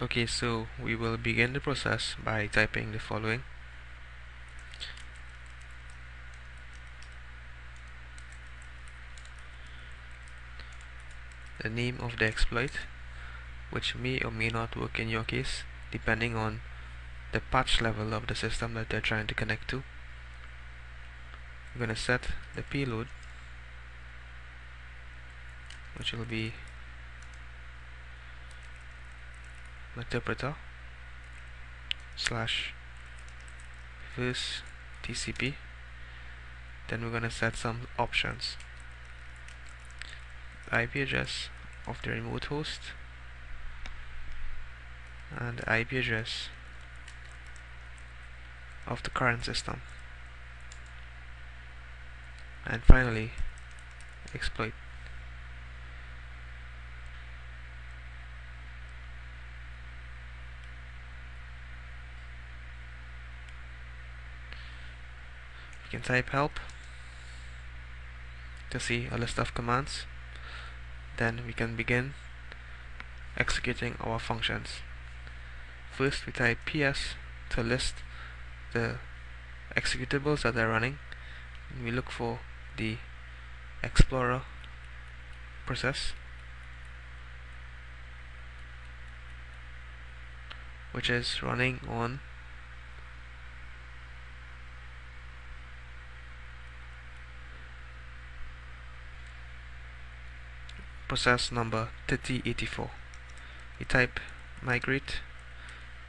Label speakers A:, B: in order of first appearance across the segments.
A: Okay, so we will begin the process by typing the following. The name of the exploit, which may or may not work in your case, depending on the patch level of the system that they're trying to connect to. I'm going to set the payload, which will be interpreter slash first TCP then we're gonna set some options. IP address of the remote host and IP address of the current system. And finally exploit you can type help to see a list of commands then we can begin executing our functions. First we type ps to list the executables that are running. And we look for the explorer process which is running on process number 3084 you type migrate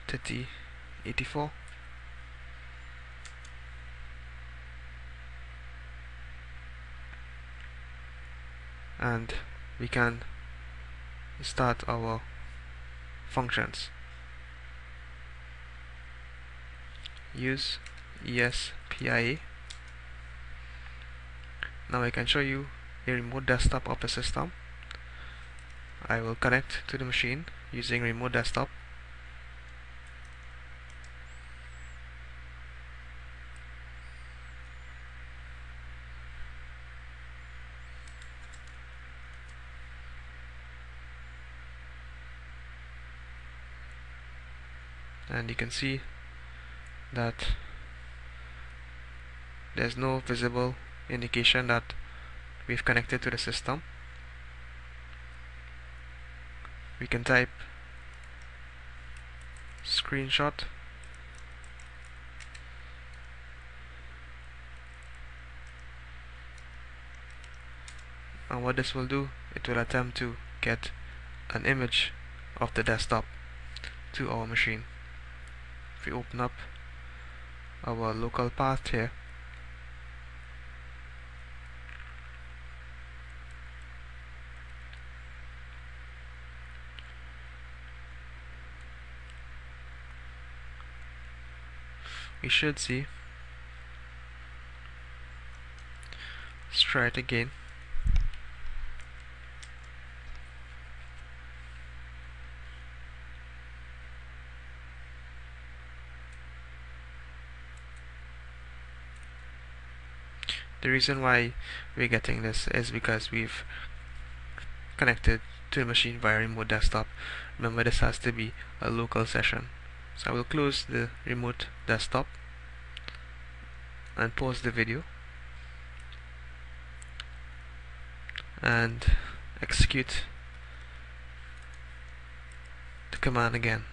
A: 3084 and we can start our functions. Use ESPIA now I can show you a remote desktop of the system I will connect to the machine using remote desktop. And you can see that there's no visible indication that we've connected to the system we can type screenshot. And what this will do it will attempt to get an image of the desktop to our machine. If we open up our local path here we should see. Let's try it again. The reason why we're getting this is because we've connected to the machine via remote desktop. Remember this has to be a local session so I will close the remote desktop and pause the video and execute the command again.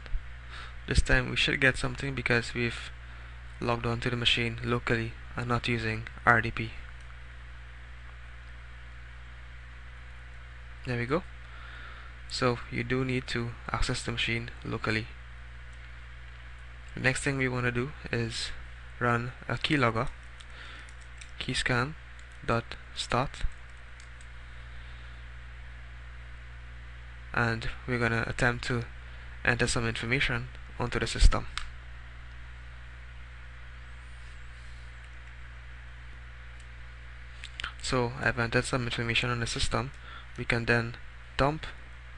A: This time we should get something because we've logged on to the machine locally and not using RDP there we go. So you do need to access the machine locally the next thing we want to do is run a keylogger keyscan dot start. And we're going to attempt to enter some information onto the system. So I've entered some information on the system. We can then dump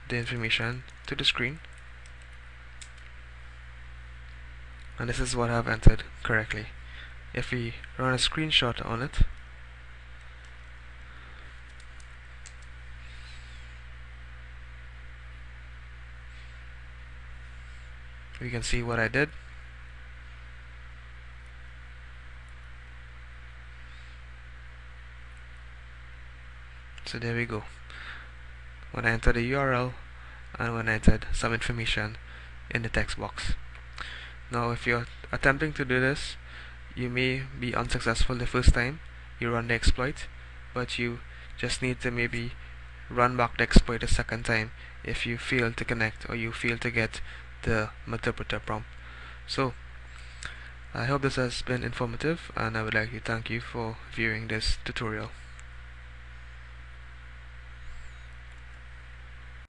A: the information to the screen and this is what I've entered correctly. If we run a screenshot on it. We can see what I did. So there we go. When I enter the URL and when I entered some information in the text box now if you're attempting to do this you may be unsuccessful the first time you run the exploit but you just need to maybe run back the exploit a second time if you fail to connect or you fail to get the interpreter prompt. So I hope this has been informative and I would like to thank you for viewing this tutorial